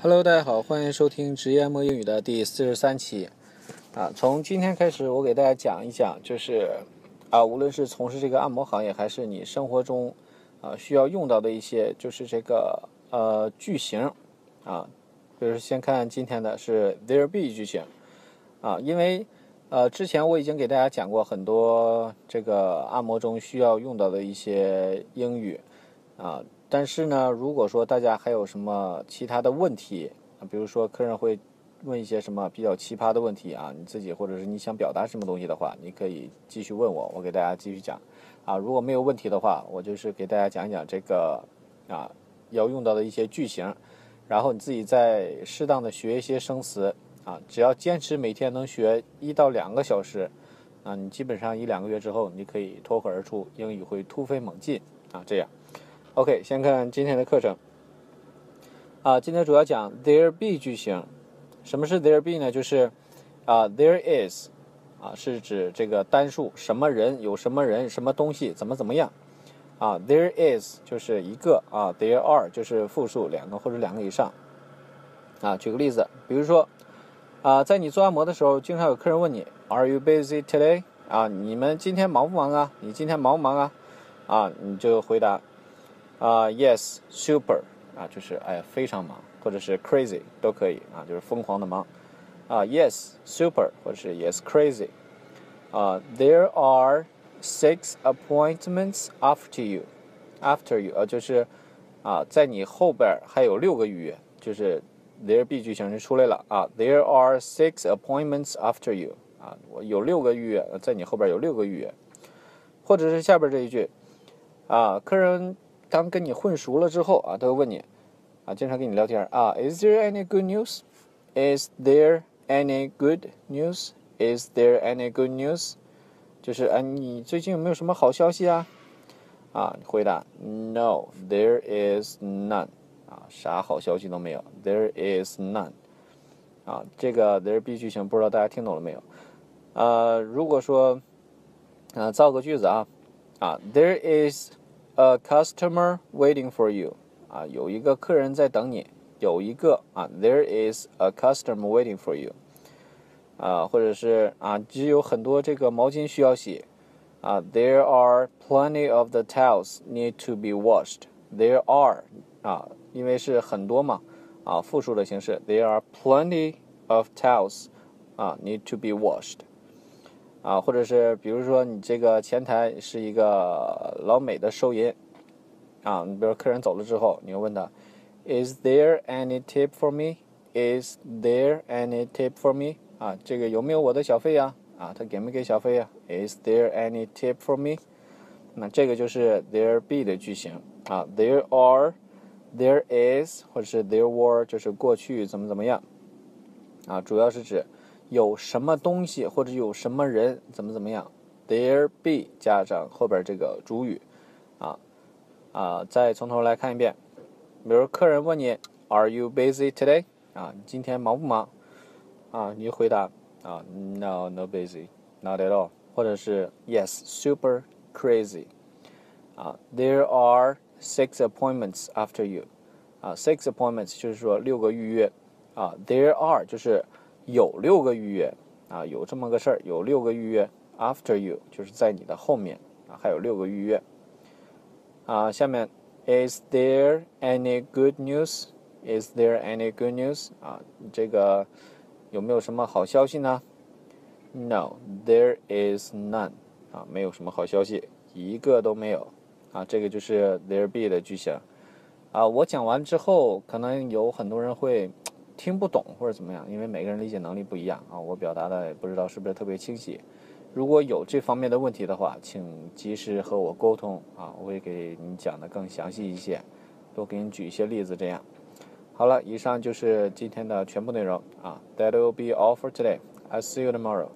Hello，大家好，欢迎收听职业按摩英语的第四十三期。啊，从今天开始，我给大家讲一讲，就是啊，无论是从事这个按摩行业，还是你生活中啊需要用到的一些，就是这个呃句型啊。比如先看今天的是 there be 句型啊，因为呃之前我已经给大家讲过很多这个按摩中需要用到的一些英语啊。但是呢，如果说大家还有什么其他的问题啊，比如说客人会问一些什么比较奇葩的问题啊，你自己或者是你想表达什么东西的话，你可以继续问我，我给大家继续讲啊。如果没有问题的话，我就是给大家讲一讲这个啊要用到的一些句型，然后你自己再适当的学一些生词啊。只要坚持每天能学一到两个小时啊，你基本上一两个月之后，你可以脱口而出，英语会突飞猛进啊，这样。OK，先看今天的课程。啊，今天主要讲 there be 句型。什么是 there be 呢？就是啊，there is 啊，是指这个单数，什么人，有什么人，什么东西，怎么怎么样。啊，there is 就是一个啊，there are 就是复数，两个或者两个以上。啊，举个例子，比如说啊，在你做按摩的时候，经常有客人问你，Are you busy today？啊，你们今天忙不忙啊？你今天忙不忙啊？啊，你就回答。啊，yes，super，啊，就是哎呀，非常忙，或者是 crazy 都可以啊，就是疯狂的忙。啊，yes，super，或者是 yes，crazy。啊，there are six appointments after you，after you，呃，就是啊，在你后边还有六个预约，就是 there be 句型就出来了啊，there are six appointments after you，啊，我有六个预约，在你后边有六个预约，或者是下边这一句，啊，客人。 当跟你混熟了之后啊，他会问你，啊，经常跟你聊天啊，Is there any good news? Is there any good news? Is there any good news? 就是啊，你最近有没有什么好消息啊？啊，回答 No, there is none. 啊，啥好消息都没有，There is none. 啊，这个 there be 句型不知道大家听懂了没有？呃，如果说啊，造个句子啊，啊，There is A customer waiting for you，啊，有一个客人在等你。有一个啊，There is a customer waiting for you，啊，或者是啊，只有很多这个毛巾需要洗。啊，There are plenty of the towels need to be washed. There are 啊，因为是很多嘛，啊，复数的形式。There are plenty of towels 啊，need to be washed. 啊，或者是比如说你这个前台是一个老美的收银，啊，你比如客人走了之后，你要问他，Is there any tip for me? Is there any tip for me? 啊，这个有没有我的小费呀？啊，他给没给小费呀？Is there any tip for me? 那这个就是 there be 的句型啊，there are, there is 或者是 there were 就是过去怎么怎么样，啊，主要是指。有什么东西或者有什么人怎么怎么样？There be 加上后边这个主语，啊啊，再从头来看一遍。比如客人问你，Are you busy today？啊，你今天忙不忙？啊，你回答啊，No，no busy，not at all。或者是 Yes，super crazy。啊，There are six appointments after you。啊，six appointments 就是说六个预约。啊，There are 就是。有六个预约啊，有这么个事儿，有六个预约。After you 就是在你的后面啊，还有六个预约啊。下面，Is there any good news? Is there any good news? 啊，这个有没有什么好消息呢？No, there is none. 啊，没有什么好消息，一个都没有啊。这个就是 there be 的句型啊。我讲完之后，可能有很多人会。听不懂或者怎么样，因为每个人理解能力不一样啊，我表达的也不知道是不是特别清晰。如果有这方面的问题的话，请及时和我沟通啊，我会给你讲的更详细一些，多给你举一些例子。这样，好了，以上就是今天的全部内容啊。That will be all for today. I see you tomorrow.